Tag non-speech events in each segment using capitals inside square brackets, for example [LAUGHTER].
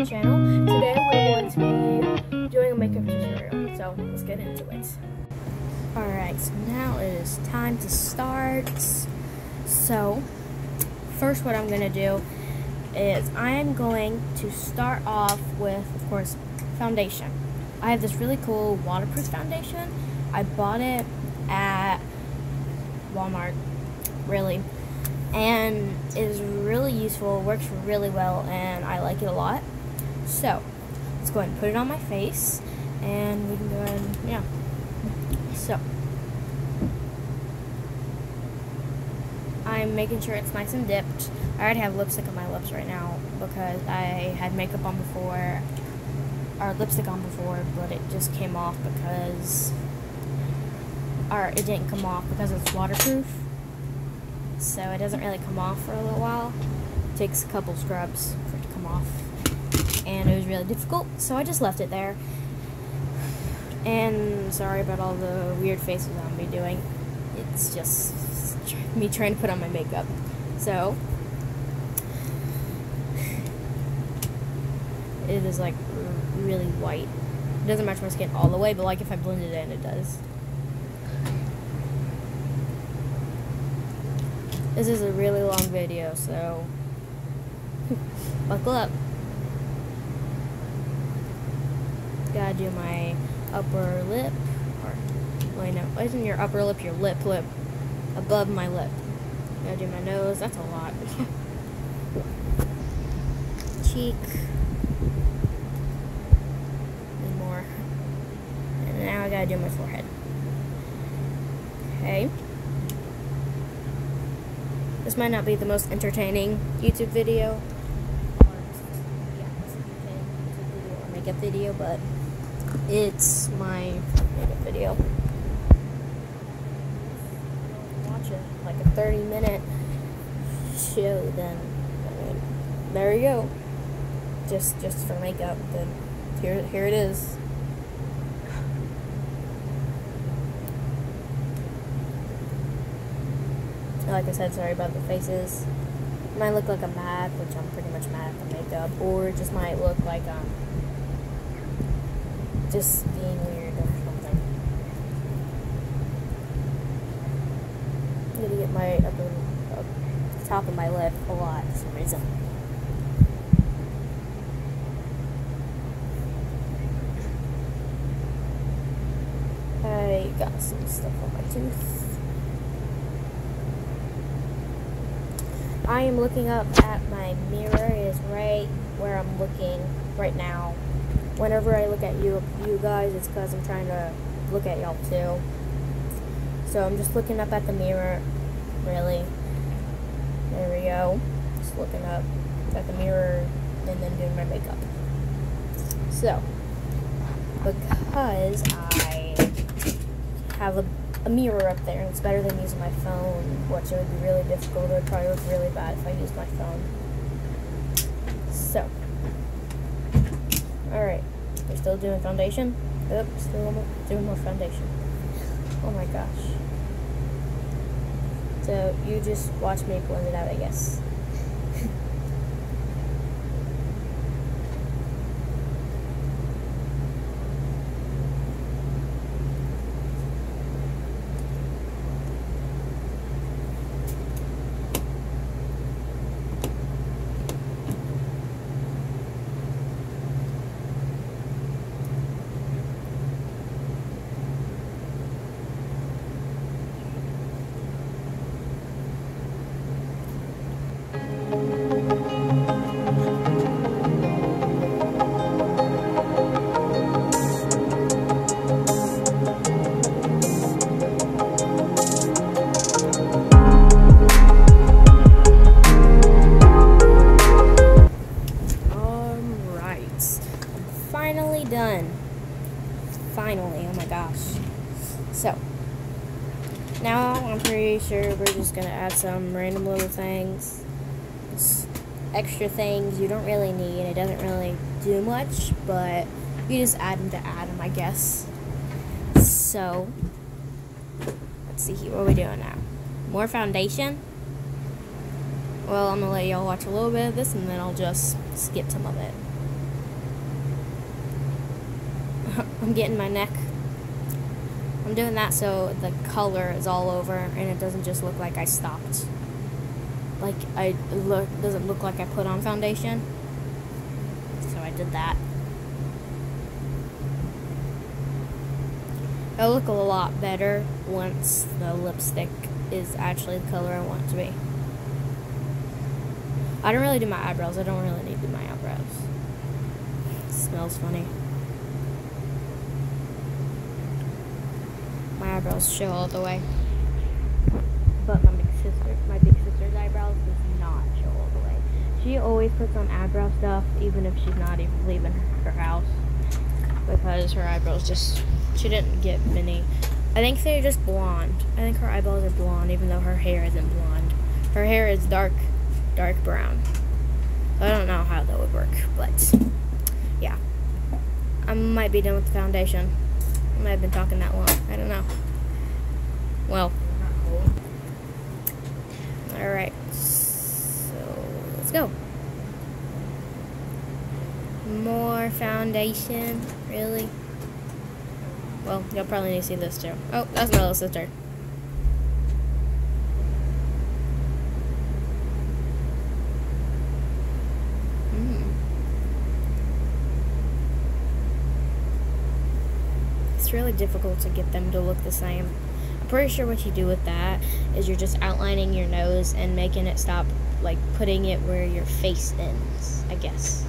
YouTube channel. Today we're going to be doing a makeup tutorial, so let's get into it. Alright, so now it is time to start. So, first what I'm going to do is I am going to start off with, of course, foundation. I have this really cool waterproof foundation. I bought it at Walmart, really and is really useful, works really well, and I like it a lot. So, let's go ahead and put it on my face, and we can go ahead and, yeah. So, I'm making sure it's nice and dipped. I already have lipstick on my lips right now because I had makeup on before, or lipstick on before, but it just came off because, or it didn't come off because it's waterproof so it doesn't really come off for a little while. It takes a couple scrubs for it to come off, and it was really difficult, so I just left it there. And sorry about all the weird faces I'm be doing. It's just me trying to put on my makeup. So it is like really white. It doesn't match my skin all the way, but like if I blend it in, it does. This is a really long video, so [LAUGHS] buckle up. Gotta do my upper lip, or wait no, isn't your upper lip your lip lip above my lip? Gotta do my nose. That's a lot. [LAUGHS] Cheek. And more. And now I gotta do my forehead. Okay. This might not be the most entertaining YouTube video, video or makeup video, but it's my video. Watch it like a 30 minute show, then there you go. Just just for makeup, then here here it is. like I said, sorry about the faces. Might look like a mad, which I'm pretty much mad at the makeup, or it just might look like um just being weird or something. I'm gonna get my upper up top of my lip a lot for some reason. I got some stuff on my tooth. I am looking up at my mirror is right where I'm looking right now. Whenever I look at you, you guys, it's because I'm trying to look at y'all too. So I'm just looking up at the mirror, really. There we go. Just looking up at the mirror and then doing my makeup. So, because I have a a mirror up there, and it's better than using my phone, which it would be really difficult. It would probably look really bad if I used my phone. So, alright, still doing foundation. Yep, still doing more foundation. Oh my gosh. So, you just watch me blend it out, I guess. some random little things, extra things you don't really need, it doesn't really do much, but you just add them to add them, I guess. So, let's see here, what are we doing now? More foundation? Well, I'm gonna let y'all watch a little bit of this and then I'll just skip some of it. [LAUGHS] I'm getting my neck I'm doing that so the color is all over and it doesn't just look like I stopped. Like I look doesn't look like I put on foundation. So I did that. It'll look a lot better once the lipstick is actually the color I want it to be. I don't really do my eyebrows. I don't really need to do my eyebrows. It smells funny. My eyebrows show all the way. But my big sister, my big sister's eyebrows does not show all the way. She always puts on eyebrow stuff even if she's not even leaving her house. Because her eyebrows just, she didn't get many. I think they're just blonde. I think her eyeballs are blonde even though her hair isn't blonde. Her hair is dark dark brown. I don't know how that would work, but yeah. I might be done with the foundation. I might have been talking that long. I don't know. Well. Alright. So, let's go. More foundation. Really? Well, you'll probably need to see this too. Oh, that's my little sister. It's really difficult to get them to look the same. I'm pretty sure what you do with that is you're just outlining your nose and making it stop, like putting it where your face ends, I guess.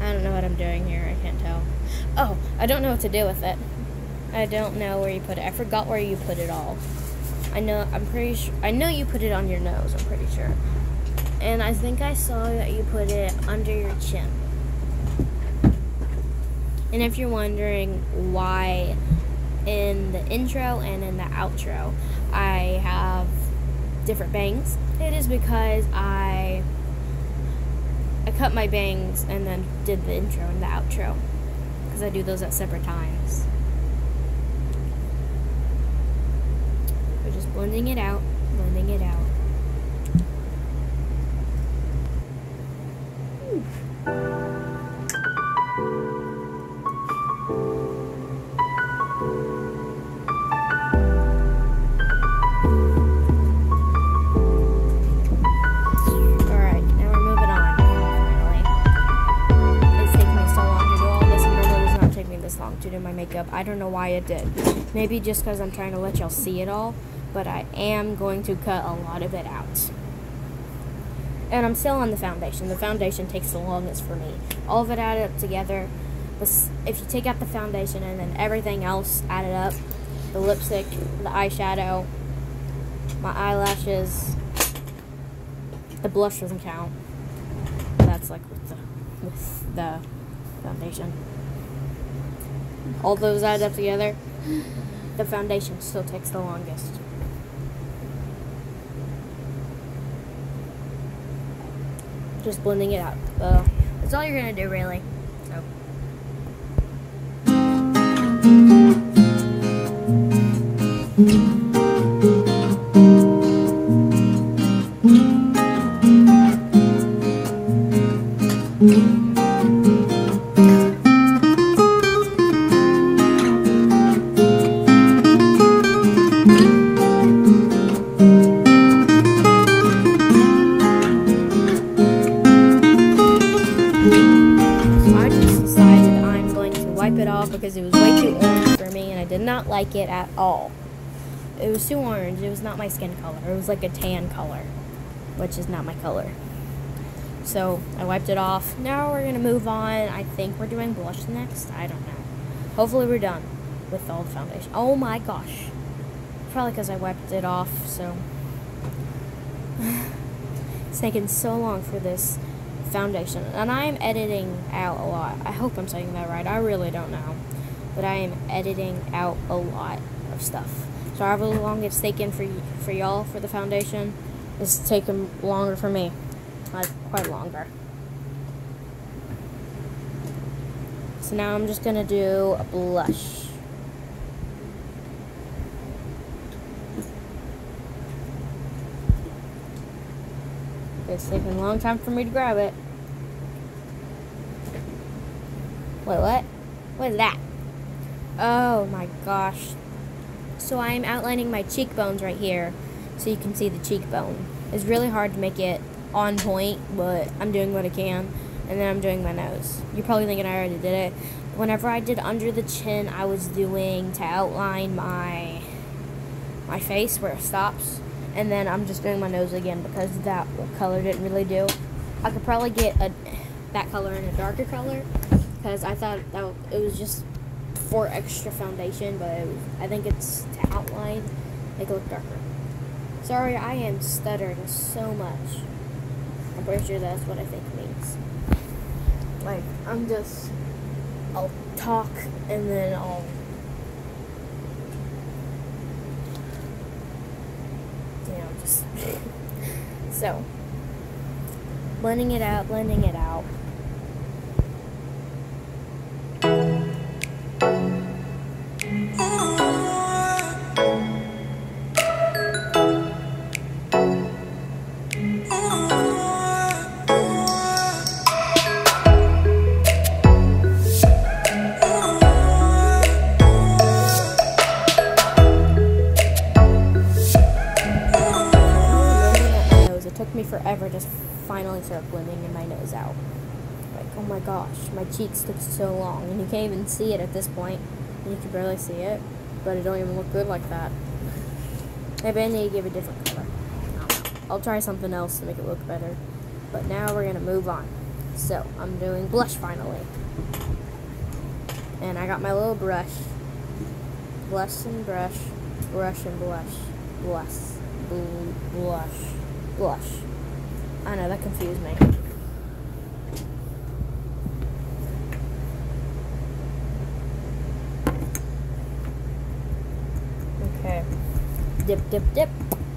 I don't know what I'm doing here, I can't tell. Oh, I don't know what to do with it. I don't know where you put it. I forgot where you put it all. I know, I'm pretty sure, I know you put it on your nose, I'm pretty sure. And I think I saw that you put it under your chin. And if you're wondering why in the intro and in the outro I have different bangs, it is because I I cut my bangs and then did the intro and the outro because I do those at separate times. We're just blending it out, blending it out. Don't know why it did. Maybe just because I'm trying to let y'all see it all, but I am going to cut a lot of it out. And I'm still on the foundation. The foundation takes the longest for me. All of it added up together. If you take out the foundation and then everything else added up, the lipstick, the eyeshadow, my eyelashes, the blush doesn't count. That's like with the, with the foundation all those add up together, the foundation still takes the longest. Just blending it out. That's all you're gonna do, really. So. like my skin color. It was like a tan color, which is not my color. So I wiped it off. Now we're going to move on. I think we're doing blush next. I don't know. Hopefully we're done with all the foundation. Oh my gosh. Probably because I wiped it off, so... [SIGHS] it's taken so long for this foundation. And I'm editing out a lot. I hope I'm saying that right. I really don't know but I am editing out a lot of stuff. So however long it's taken for for y'all for the foundation, it's taken longer for me, like quite longer. So now I'm just gonna do a blush. It's taking a long time for me to grab it. Wait, what? What is that? Oh my gosh. So I'm outlining my cheekbones right here so you can see the cheekbone. It's really hard to make it on point, but I'm doing what I can. And then I'm doing my nose. You're probably thinking I already did it. Whenever I did under the chin, I was doing to outline my my face where it stops. And then I'm just doing my nose again because that color didn't really do. I could probably get a that color in a darker color because I thought that it was just for extra foundation, but I think it's to outline, make it look darker. Sorry, I am stuttering so much. I'm pretty sure that's what I think means. Like, I'm just, I'll talk and then I'll, you know, just, [LAUGHS] so, blending it out, blending it out. Can't see it at this point. You can barely see it, but it don't even look good like that. Maybe I need to give a different color. I'll try something else to make it look better. But now we're gonna move on. So, I'm doing blush finally. And I got my little brush. Blush and brush, brush and blush, blush, blush, blush. I know, that confused me. Okay. Dip, dip, dip.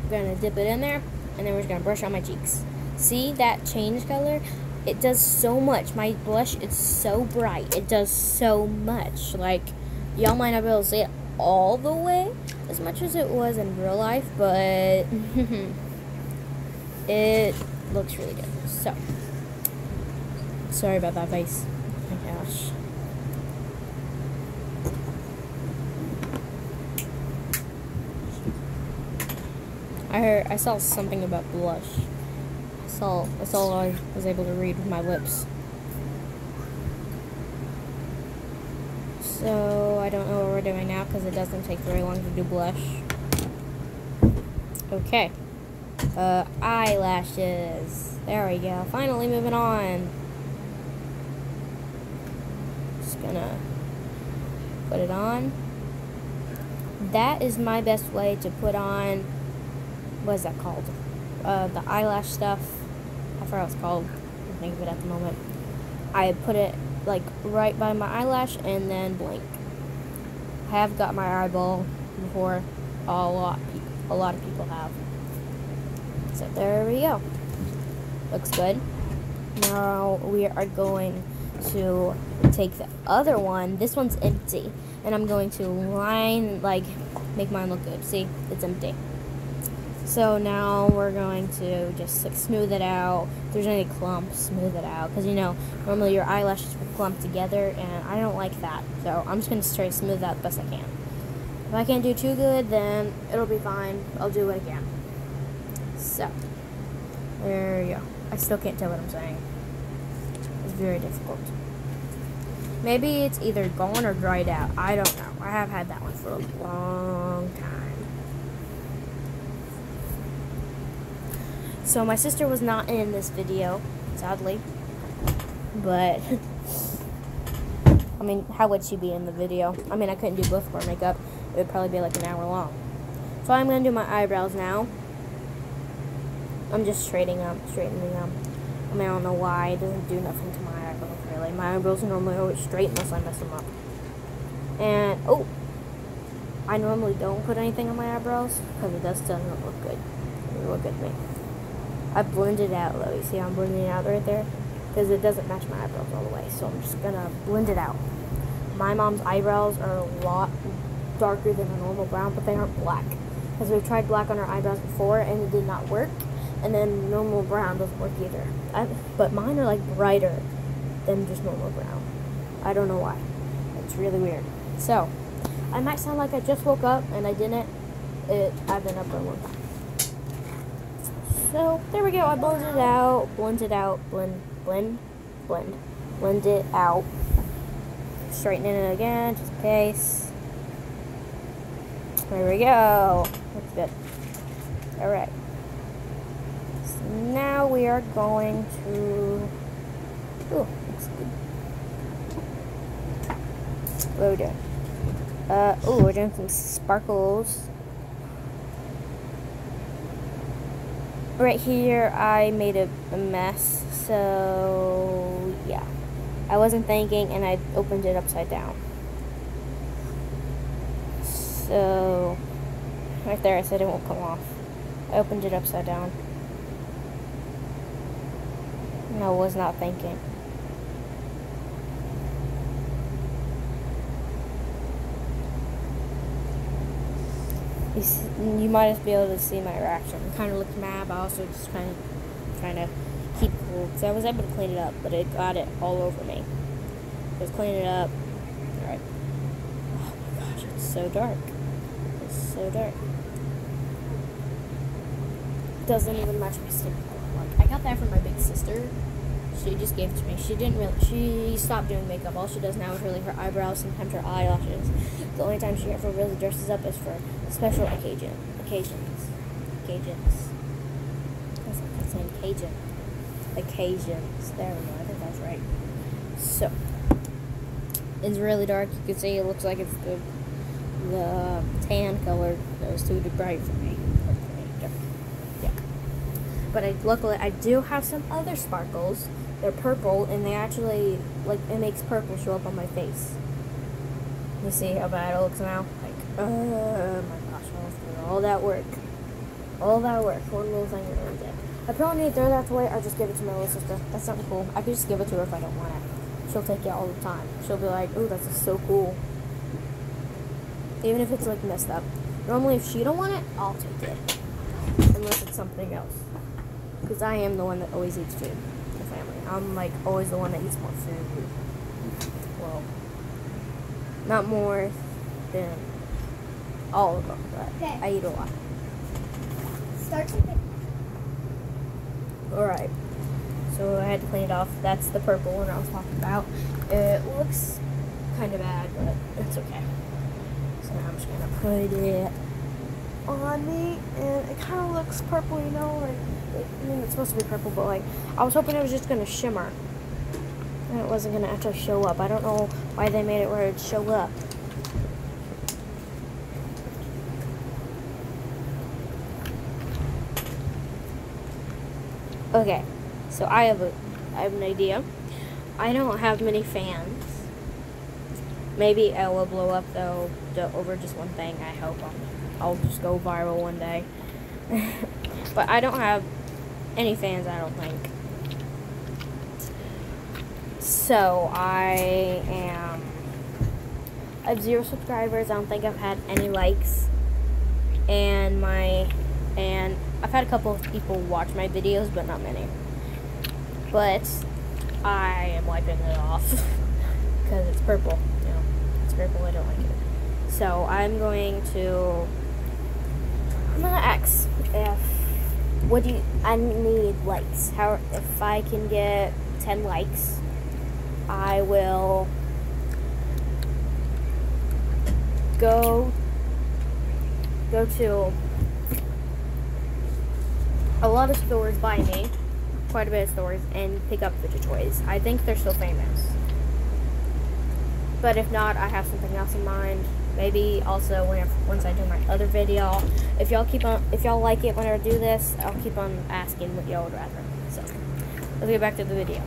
We're gonna dip it in there, and then we're just gonna brush on my cheeks. See that change color? It does so much. My blush is so bright. It does so much. Like, y'all might not be able to see it all the way as much as it was in real life, but [LAUGHS] it looks really good. So, sorry about that face. Oh my gosh. I heard, I saw something about blush. That's all, that's all I was able to read with my lips. So, I don't know what we're doing now because it doesn't take very long to do blush. Okay. Uh, eyelashes. There we go. Finally moving on. Just gonna put it on. That is my best way to put on, what is that called? Uh, the eyelash stuff. I forgot what it's called. I think of it at the moment. I put it like right by my eyelash and then blink. I have got my eyeball before. A lot, a lot of people have. So there we go. Looks good. Now we are going to take the other one. This one's empty. And I'm going to line, like, make mine look good. See? It's empty. So now we're going to just like smooth it out. If there's any clumps, smooth it out. Because, you know, normally your eyelashes will clump together, and I don't like that. So I'm just going to try to smooth out the best I can. If I can't do too good, then it'll be fine. I'll do it again. So, there you go. I still can't tell what I'm saying. It's very difficult. Maybe it's either gone or dried out. I don't know. I have had that one for a long time. So my sister was not in this video, sadly. But, [LAUGHS] I mean, how would she be in the video? I mean, I couldn't do both of our makeup. It would probably be like an hour long. So I'm going to do my eyebrows now. I'm just straightening them, straightening them. I mean, I don't know why. It doesn't do nothing to my eyebrows, really. My eyebrows are normally always straight unless I mess them up. And, oh, I normally don't put anything on my eyebrows because it just doesn't look good. It doesn't look good to me. I blended it out, though. You see I'm blending it out right there? Because it doesn't match my eyebrows all the way. So I'm just going to blend it out. My mom's eyebrows are a lot darker than a normal brown, but they aren't black. Because we've tried black on our eyebrows before and it did not work and then normal brown doesn't work either. I, but mine are like brighter than just normal brown. I don't know why. It's really weird. So, I might sound like I just woke up and I didn't. It I've been up for a long time. So there we go. I blended it out, blend it out, blend, blend, blend, blend it out. Straightening it again, just in case. There we go. That's good. All right. So now we are going to. Ooh, looks good. What are we doing? Uh, oh, we're doing some sparkles. Right here, I made a, a mess, so yeah. I wasn't thinking, and I opened it upside down. So, right there, I said it won't come off. I opened it upside down. And I was not thinking. You, see, you might just be able to see my reaction. I kind of looked mad, but also just kind of trying to keep cool. Because I was able to clean it up, but it got it all over me. Just clean it up. Alright. Oh my gosh, it's so dark. It's so dark. It Doesn't even match my skin color. Like, I got that from my big sister. She just gave it to me. She didn't really. She stopped doing makeup. All she does now is really her eyebrows, sometimes her eyelashes. The only time she ever really dresses up is for special occasion occasions. Occasions. I'm saying Cajun. Occasions. There we go. I think that's right. So it's really dark. You can see it looks like it's the the tan color that was too bright for me. Yeah. But I luckily I do have some other sparkles. They're purple and they actually like it makes purple show up on my face. You see how bad it looks now? Like, oh my all that work. All that work. One little thing I really did. I probably need to throw that away or just give it to my little sister. That's something cool. I could just give it to her if I don't want it. She'll take it all the time. She'll be like, oh, that's so cool. Even if it's like messed up. Normally, if she don't want it, I'll take it. Unless it's something else. Because I am the one that always eats food in the family. I'm like always the one that eats more food. Well, not more than all of them, but Okay. I eat a lot. Start to Alright. So I had to clean it off. That's the purple one I was talking about. It looks kind of bad, but it's okay. So now I'm just gonna put it on me, and it kind of looks purple, you know? Like, I mean, it's supposed to be purple, but like, I was hoping it was just gonna shimmer. And it wasn't gonna actually show up. I don't know why they made it where it'd show up. Okay, so I have a, I have an idea. I don't have many fans. Maybe I will blow up though over just one thing. I hope I'll, I'll just go viral one day. [LAUGHS] but I don't have any fans. I don't think. So I am. I have zero subscribers. I don't think I've had any likes. And my and I've had a couple of people watch my videos, but not many. But I am wiping it off [LAUGHS] because it's purple. You know, it's purple. I don't like it. So I'm going to. I'm gonna ask if what do you? I need likes. How if I can get ten likes, I will go go to a lot of stores by me, quite a bit of stores, and pick up Fidget Toys. I think they're still famous. But if not, I have something else in mind. Maybe also when once I do my other video, if y'all keep on, if y'all like it when I do this, I'll keep on asking what y'all would rather. So let's get back to the video.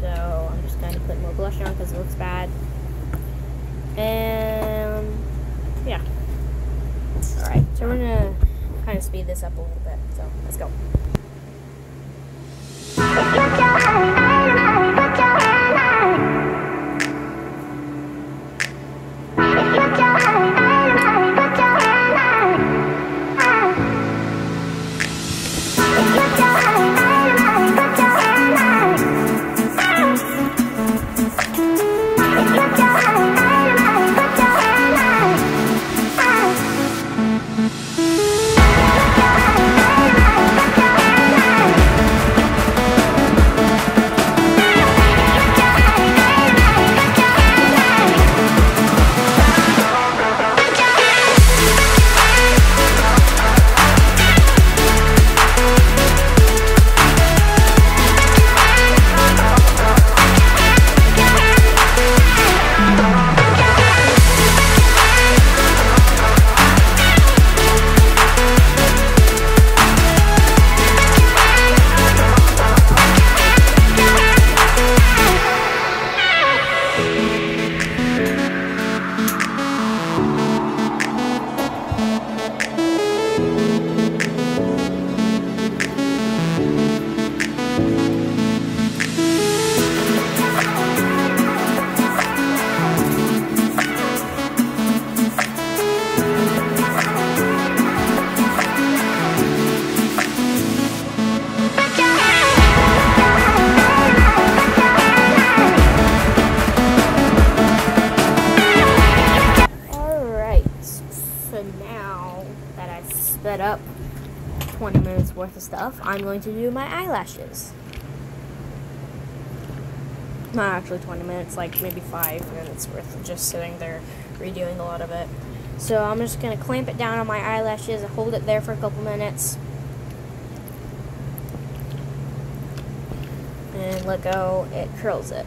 So I'm just gonna put more blush on because it looks bad. And yeah. Alright, so we're gonna kind of speed this up a little bit. So let's go. Stuff, I'm going to do my eyelashes. Not actually 20 minutes, like maybe 5 minutes worth of just sitting there redoing a lot of it. So I'm just going to clamp it down on my eyelashes and hold it there for a couple minutes. And let go, it curls it.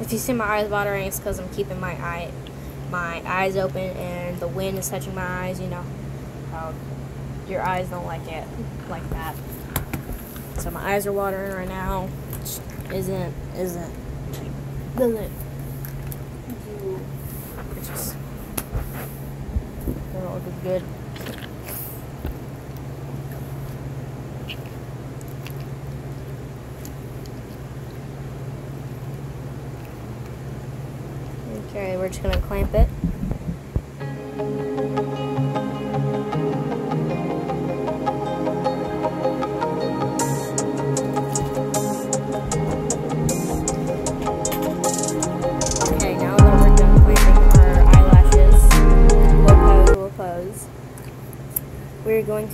If you see my eyes watering, it's because I'm keeping my eye, my eyes open and the wind is touching my eyes. You know your eyes don't like it like that. So my eyes are watering right now. Which isn't isn't doesn't do it look good. Okay, we're just gonna clamp it.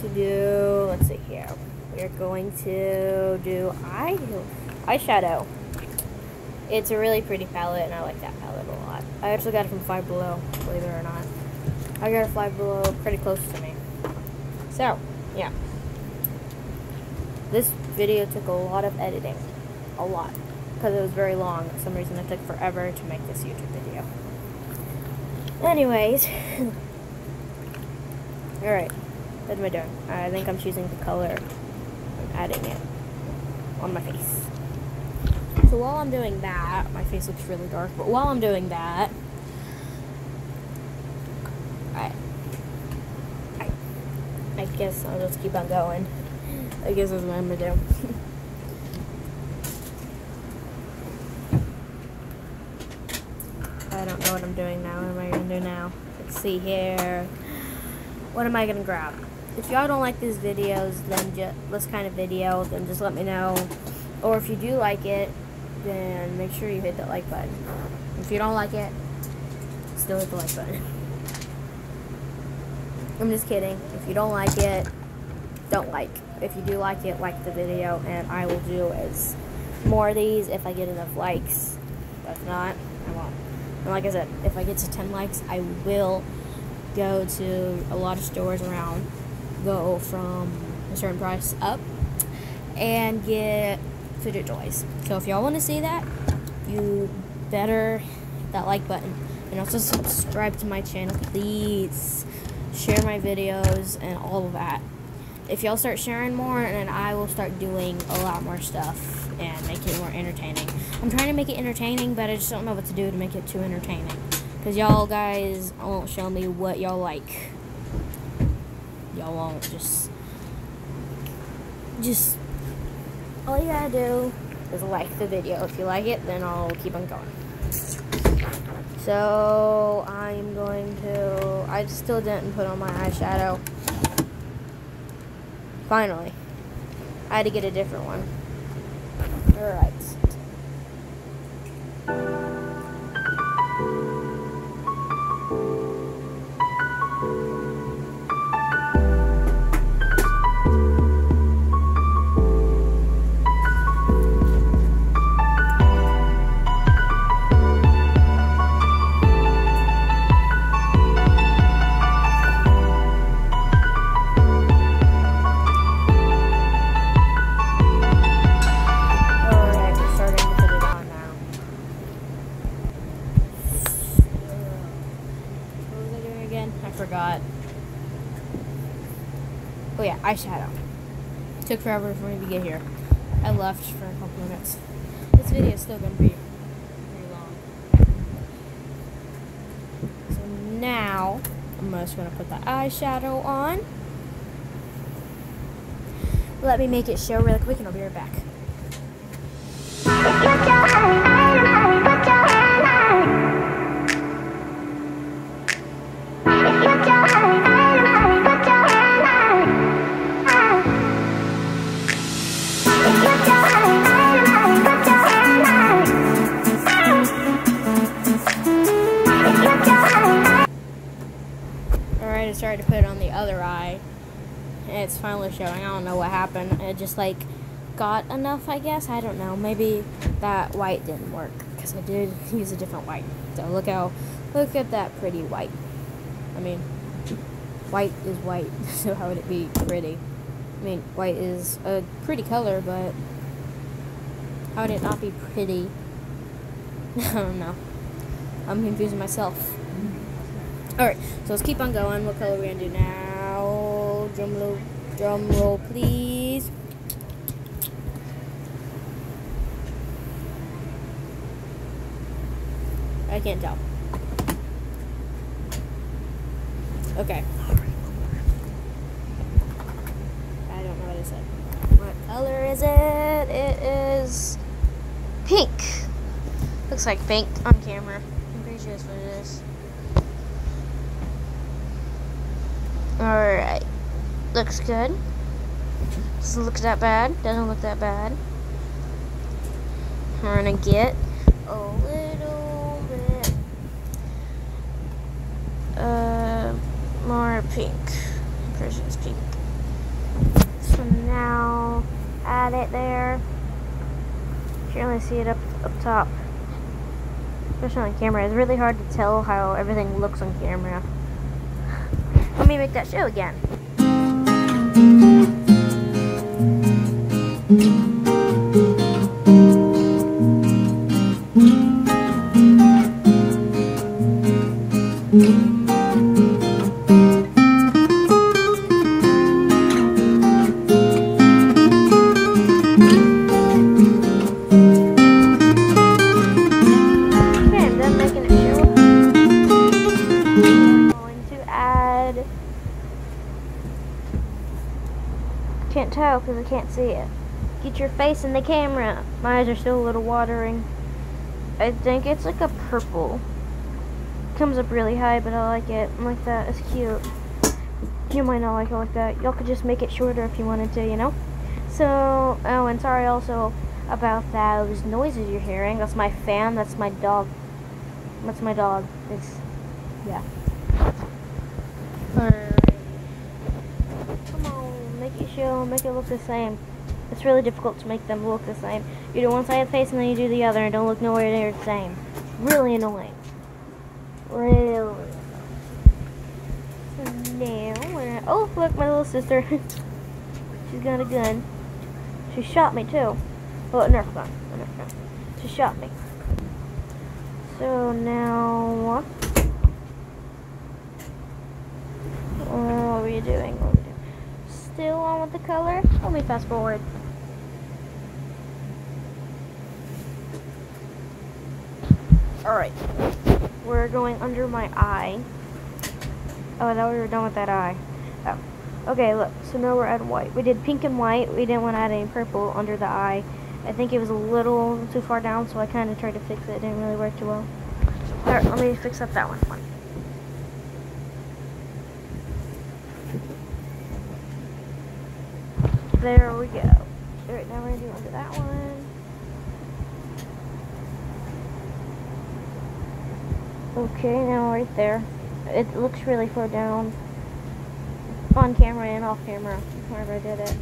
To do, let's see here. We're going to do eye eyeshadow. It's a really pretty palette, and I like that palette a lot. I actually got it from Five Below, believe it or not. I got a Five Below pretty close to me. So, yeah. This video took a lot of editing. A lot. Because it was very long. For some reason it took forever to make this YouTube video. Anyways. [LAUGHS] Alright. What am I doing? I think I'm choosing the color. and adding it on my face. So while I'm doing that, my face looks really dark, but while I'm doing that, I, I, I guess I'll just keep on going. I guess that's what I'm gonna do. [LAUGHS] I don't know what I'm doing now. What am I gonna do now? Let's see here. What am I gonna grab? If y'all don't like these videos, then just this kind of video, then just let me know. Or if you do like it, then make sure you hit that like button. If you don't like it, still hit the like button. [LAUGHS] I'm just kidding. If you don't like it, don't like. If you do like it, like the video, and I will do as more of these if I get enough likes. But If not, I won't. And like I said, if I get to 10 likes, I will go to a lot of stores around, go from a certain price up, and get fidget toys. So if y'all want to see that, you better hit that like button. And also subscribe to my channel, please. Share my videos and all of that. If y'all start sharing more, then I will start doing a lot more stuff and make it more entertaining. I'm trying to make it entertaining, but I just don't know what to do to make it too entertaining. Because y'all guys won't show me what y'all like. Y'all won't just... Just... All you gotta do is like the video. If you like it, then I'll keep on going. So, I'm going to... I still didn't put on my eyeshadow. Finally. I had to get a different one. Alright, forever for me to get here. I left for a couple minutes. This video is still gonna be pretty long. So now I'm just gonna put the eyeshadow on. Let me make it show really quick and I'll be right back. Started to put it on the other eye. And it's finally showing. I don't know what happened. It just like got enough, I guess. I don't know. Maybe that white didn't work because I did [LAUGHS] use a different white. So look how, look at that pretty white. I mean, white is white, [LAUGHS] so how would it be pretty? I mean, white is a pretty color, but how would it not be pretty? [LAUGHS] I don't know. I'm confusing myself. Alright, so let's keep on going. What color are we gonna do now? Drum roll, drum roll, please. I can't tell. Okay. I don't know what it said. What color is it? It is pink. Looks like pink on camera. I'm pretty sure that's what it is. Alright. Looks good. Doesn't look that bad. Doesn't look that bad. We're gonna get a little bit uh, more pink. It's pink. So now add it there. You can only see it up up top. Especially on camera. It's really hard to tell how everything looks on camera. Me make that show again. Can't tell because I can't see it. Get your face in the camera. My eyes are still a little watering. I think it's like a purple. Comes up really high, but I like it. I like that. It's cute. You might not like it like that. Y'all could just make it shorter if you wanted to, you know? So, oh, and sorry also about those noises you're hearing. That's my fan. That's my dog. That's my dog. It's, yeah. Alright. Come make it look the same. It's really difficult to make them look the same. You do one side of the face and then you do the other and don't look nowhere near the same. Really annoying. Really. So now, oh look, my little sister. [LAUGHS] She's got a gun. She shot me too. Oh, a Nerf gun. A Nerf gun. She shot me. So now, what are we doing? What are we doing? Still on with the color? Let me fast forward. Alright. We're going under my eye. Oh, I thought we were done with that eye. Oh. Okay, look. So now we're at white. We did pink and white. We didn't want to add any purple under the eye. I think it was a little too far down, so I kind of tried to fix it. It didn't really work too well. Alright, let me fix up that one. One. There we go. Alright, now we're going to do under that one. Okay, now right there. It looks really far down. On camera and off camera, wherever I did it.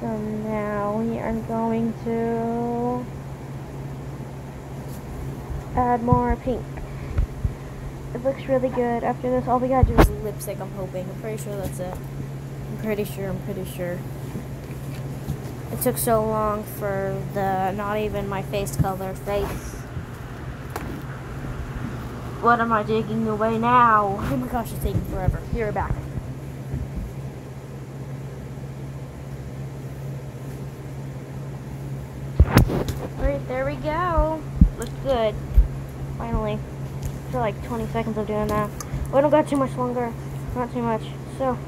So now we are going to add more pink. It looks really good. After this, all we gotta do is lipstick, I'm hoping. I'm pretty sure that's it. Pretty sure, I'm pretty sure. It took so long for the, not even my face color, face. What am I digging away now? Oh my gosh, it's taking forever. Here, back. Alright, there we go. Looks good. Finally. For like 20 seconds of doing that. Oh, we don't got too much longer. Not too much. So,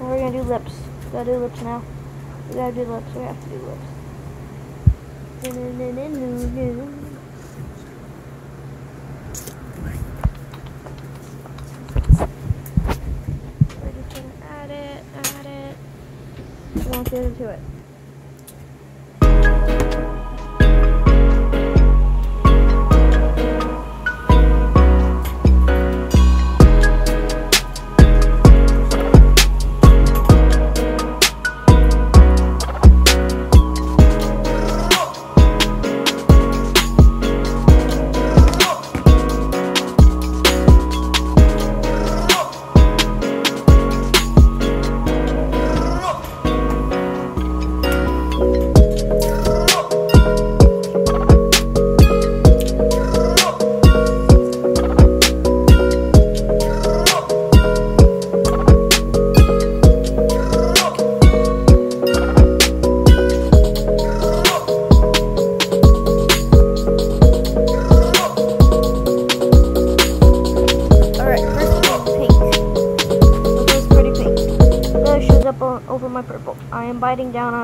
now we're gonna do lips. We gotta do lips now. We gotta do lips. We have to do lips. We're just gonna add it, add it. We won't get into it.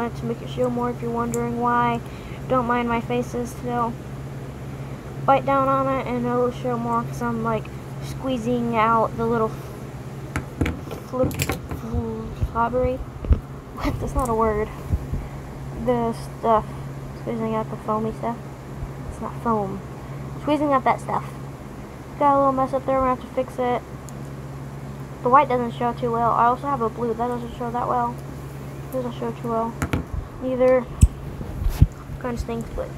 It to make it show more if you're wondering why. Don't mind my faces still. Bite down on it and it'll show more because I'm like squeezing out the little flip flobbery. What? That's not a word. The stuff. Squeezing out the foamy stuff. It's not foam. Squeezing out that stuff. Got a little mess up there, we're gonna have to fix it. The white doesn't show too well. I also have a blue, that doesn't show that well. Doesn't show too well. Neither. Kinda stinks, but.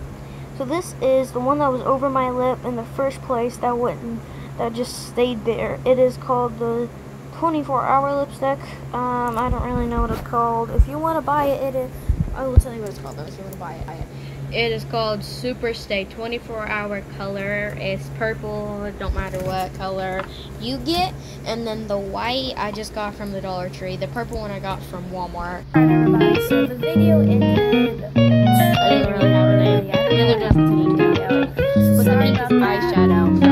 So this is the one that was over my lip in the first place that wouldn't, that just stayed there. It is called the 24 hour lipstick. Um, I don't really know what it's called. If you want to buy it, it is, I will tell you what it's called though, if you want to buy it. Buy it is called Superstay 24 hour color. It's purple, don't matter what color you get. And then the white I just got from the Dollar Tree. The purple one I got from Walmart. Alright everybody, so the video ended. I didn't really have a name. Neither does Tinko. But the name is eyeshadow.